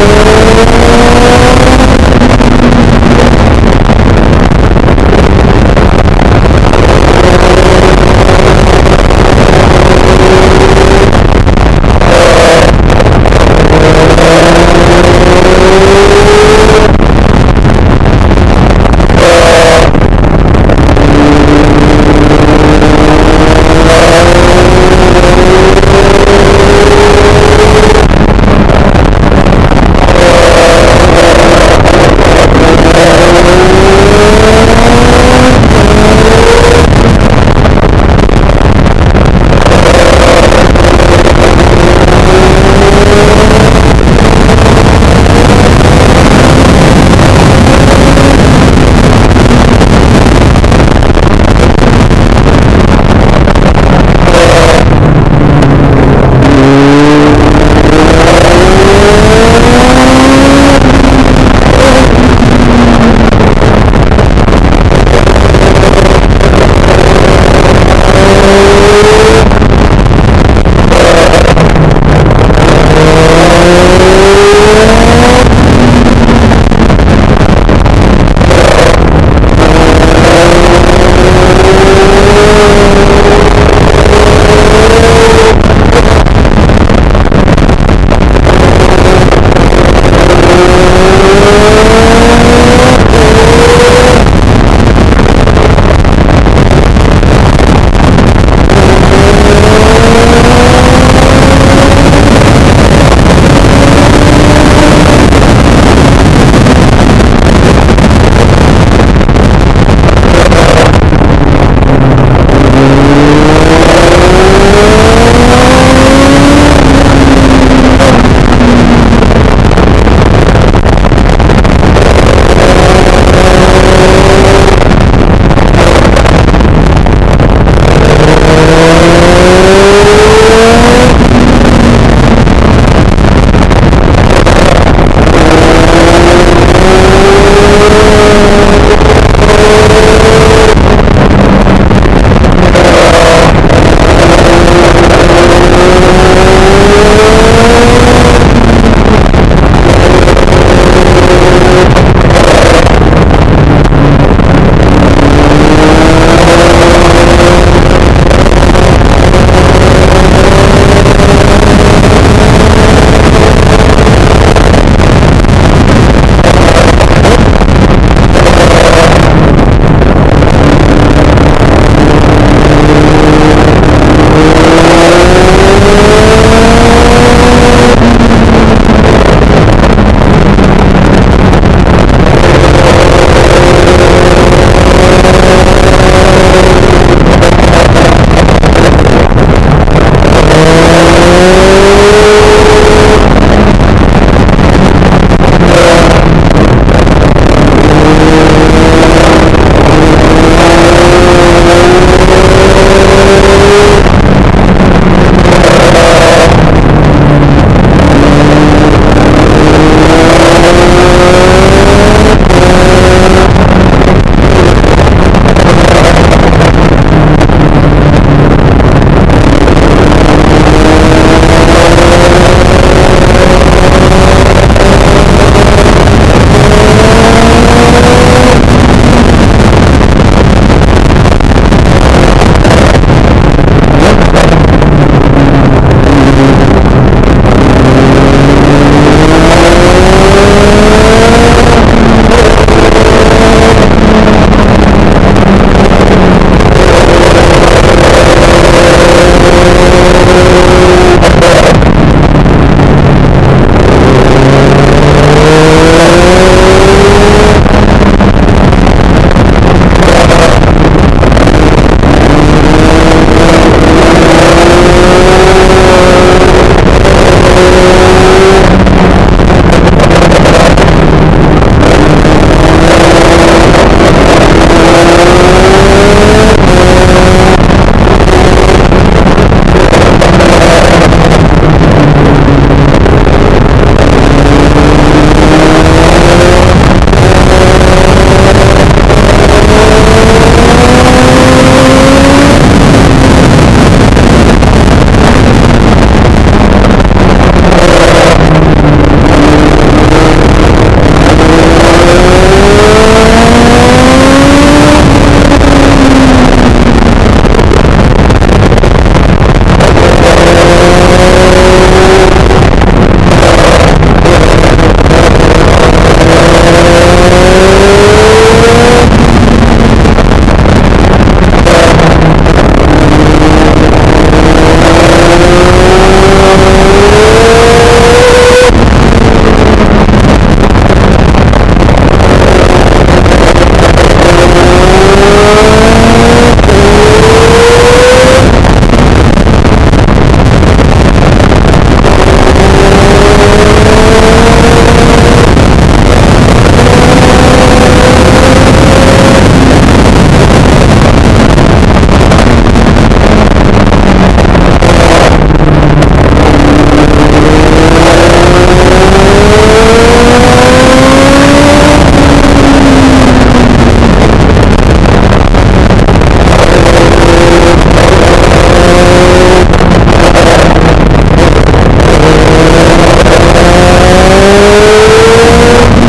Oh. Oh! Ah Oh. Amém.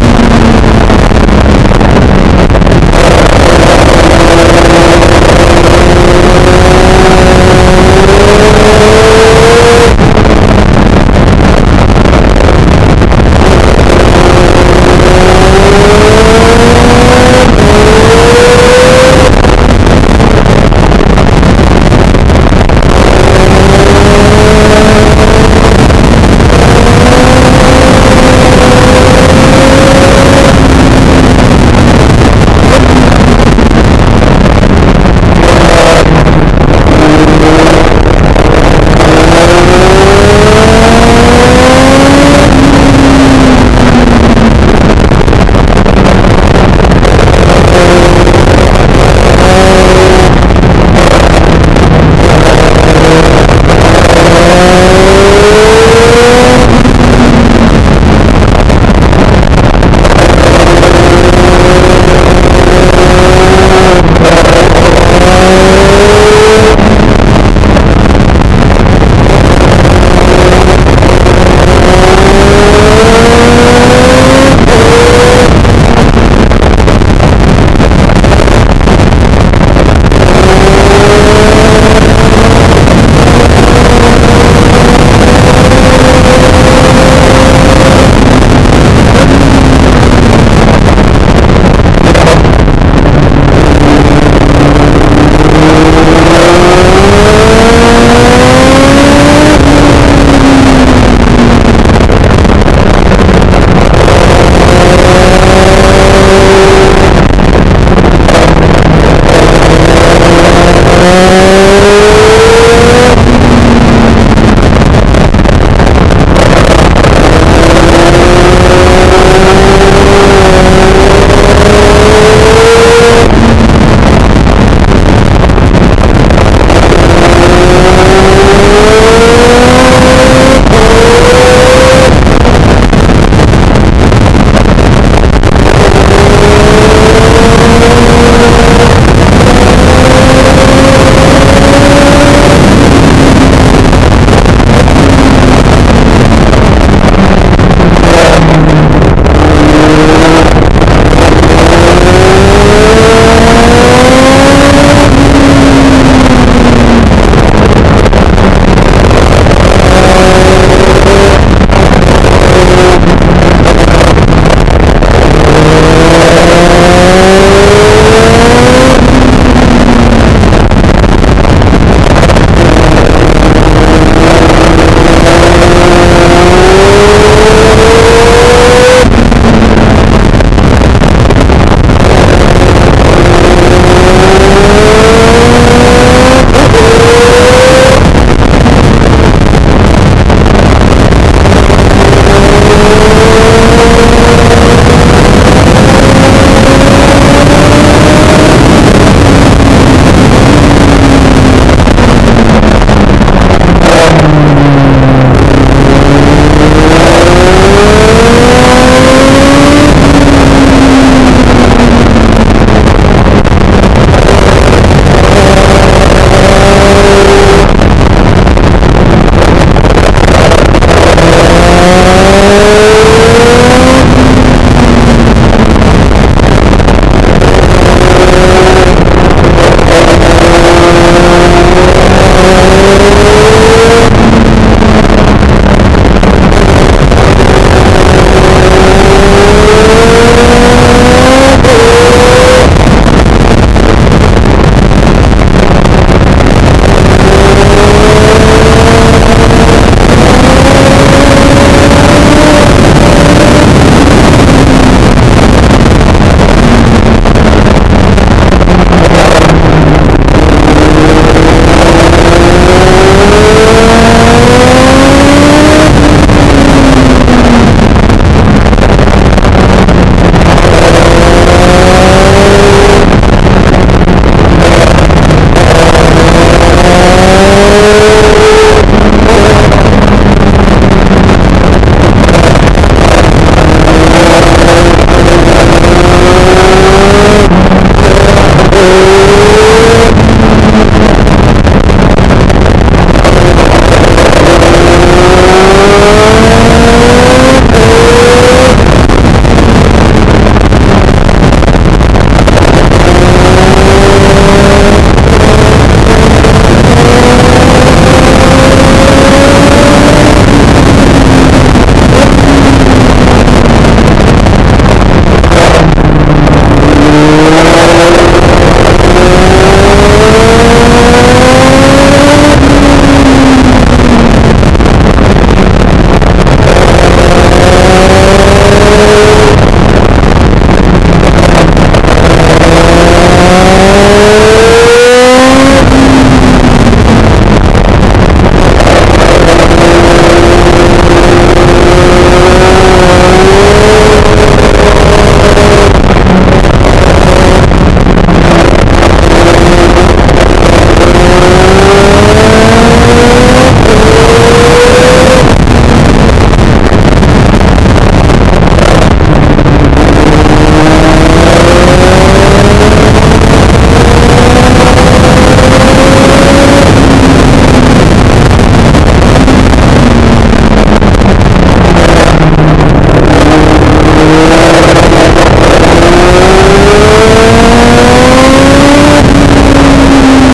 Oh,